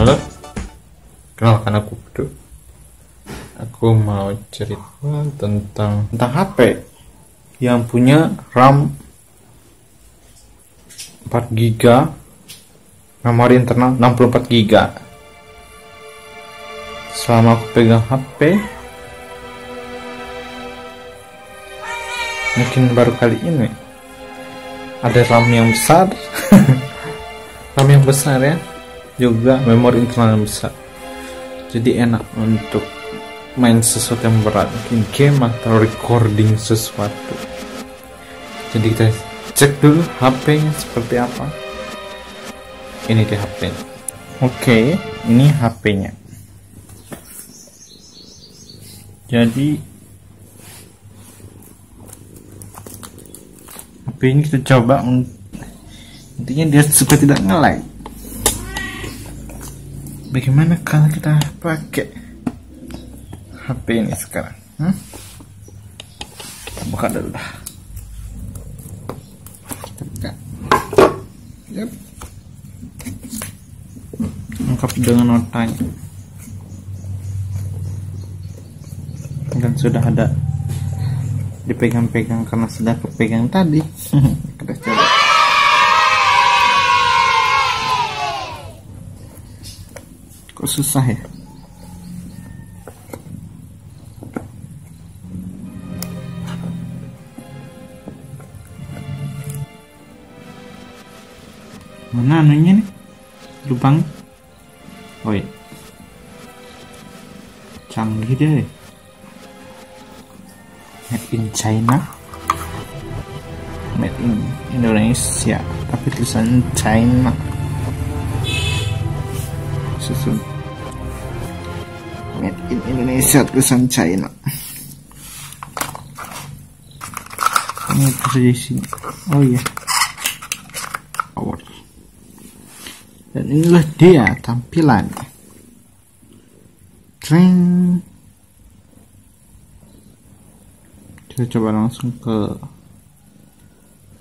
Halo, kenalkan aku Bedu. Aku mau cerita tentang tentang HP yang punya RAM 4 GB, memori internal 64 GB. Selama aku pegang HP, mungkin baru kali ini ada RAM yang besar, RAM yang besar ya juga memori internal yang besar. Jadi enak untuk main sesuatu yang berat. Mungkin game atau recording sesuatu. Jadi kita cek dulu HP nya seperti apa. Ini dia HP oke ini HP nya. Jadi HP ini kita coba intinya dia suka tidak nge-lag bagaimana kalau kita pakai HP ini sekarang? Hmm? buka dulu dah. Buka. Yep. dengan notanya. Dan sudah ada dipegang-pegang karena sudah kepegang tadi. Kita coba kok susah ya? Mana anunya nih? Lubang? Oh iya. Canggih deh. Made in China. Made in Indonesia. Tapi tulisan China. Susun made in Indonesia tulisan China. Ini apa sini oh iya. Power dan inilah dia tampilan. Tring. kita coba langsung ke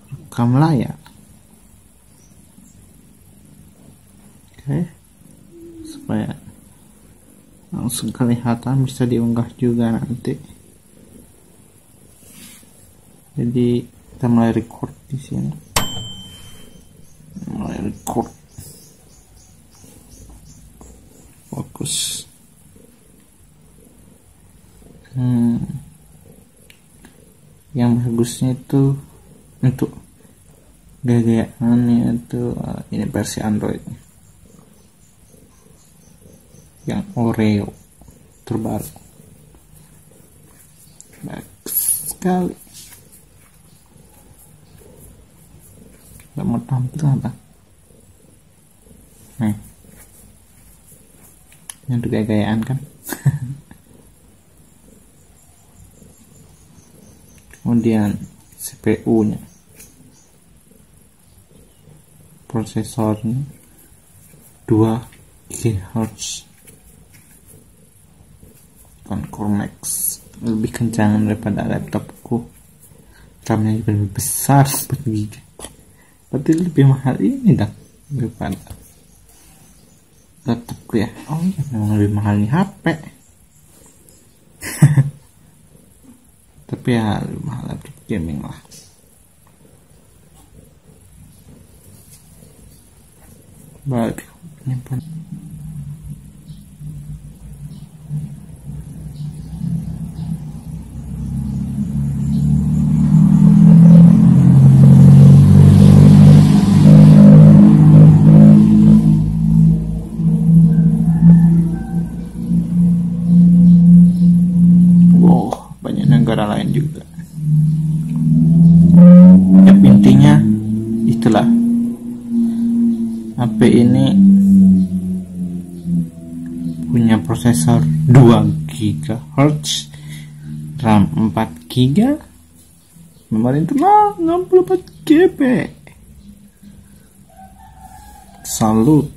rekam layar. Oke. Okay. supaya langsung kelihatan bisa diunggah juga nanti. Jadi kita mulai record di sini. Mulai record. Fokus. Hmm. yang bagusnya itu untuk gaya-gayaannya itu uh, ini versi Android yang Oreo. Terbaru. Bagus sekali. Gak mau tampil apa? Nih. Ini untuk gaya-gayaan kan? Kemudian CPU nya prosesornya 2 GHz kan Core Max. Lebih kencang daripada laptopku. RAM-nya juga lebih besar 4 GB berarti lebih mahal ini dah daripada laptopku ya. Oh iya memang lebih mahal nih HP tapi ya lebih mahal laptop gaming lah. Balik nyimpan HP ini punya prosesor 2 GHz RAM 4 GB memori internal 64 GB salut.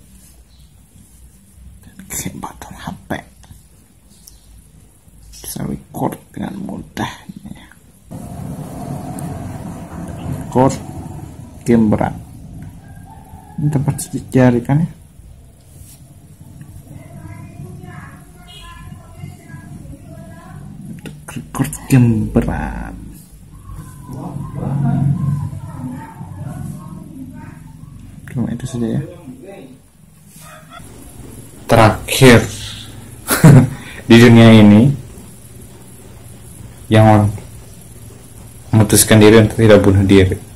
Kehebatan HP bisa record dengan mudah record game berat ini tempat jari kan ya? Record game berat cuma itu saja ya. Terakhir di dunia ini yang memutuskan diri untuk tidak bunuh diri.